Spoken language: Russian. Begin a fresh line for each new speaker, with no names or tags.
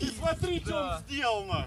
И смотри, что он сделал, на.